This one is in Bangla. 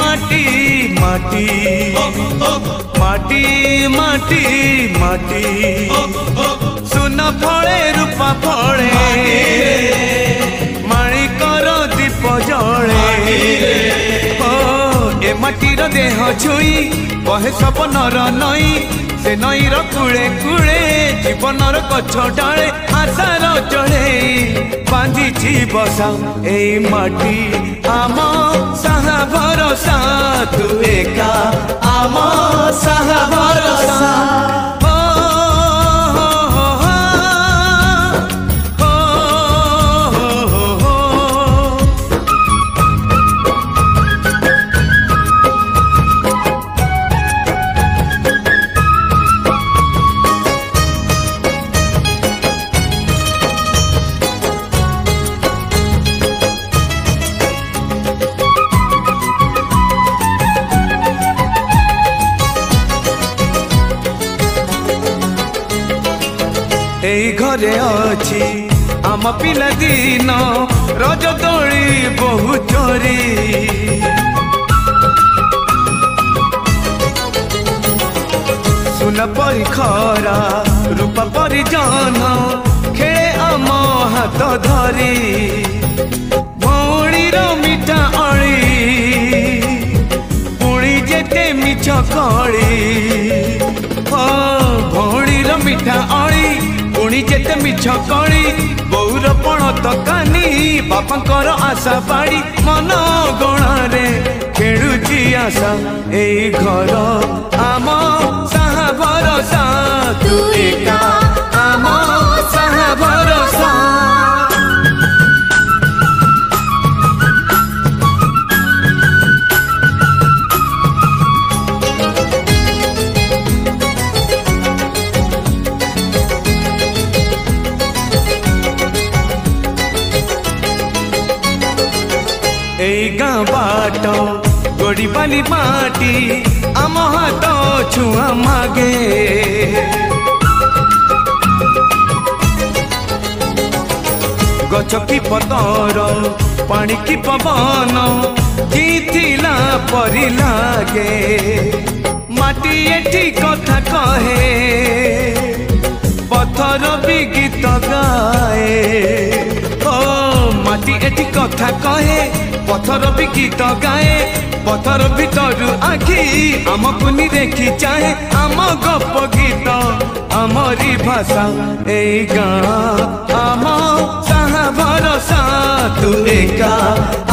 মাটি মাটি মাটি মাটি মাটি সুন ফলে রূপা ফলে মাণিকর দীপ জলে এ মাটির দেহ ছুঁই কহে সপনর নই সে নইর কূলে কূলে জীবনর গছ ডালে আশার জলে বাঁধিছি বসা এই মাটি আম সাহা मधुए का आमा साहब এই ঘরে অছি আম পিলা দিন রজ দোলি বহু চোরি ସୁନା ପରି ଖରା ରୂପା ପରି ଜନ ଖେଳେ ଆମ ହାତ ଧରି ଭଉଣୀର ମିଠା ଅଳି ପୁଣି ଯେତେ ମିଛ କଳି ହଁ যেতে মিছ কଳି বৌର ପଣତ କାନି ବାପାଙ୍କର ଆଶା ପାଡ଼ି ମନ ଗଣାରେ ଖେଳୁଛି ଆଶା ଏଇ ଘର ଆମ ସାହା ଭରସା ଏଇଗା ବାଟ ଗୋଡ଼ି ବାଲି ମାଟି ଆମ ହାତ ଛୁଆ ମାଗେ ଗଛ କି ପତର ପାଣି କି ପବନ କି ଥିଲା ପରି ଲାଗେ ମାଟି ଏଠି କଥା କହେ ପଥର ବି ଗୀତ ଗାଏ ଓ ମାଟି ଏଠି କଥା କହେ পথর বি গীত গায়ে পথর ভিতরু আখি আমকু নিরেখি চাহে আম গপ গীত আমরি ভাষা এই গাঁ আম তাহা ভরসা তু একা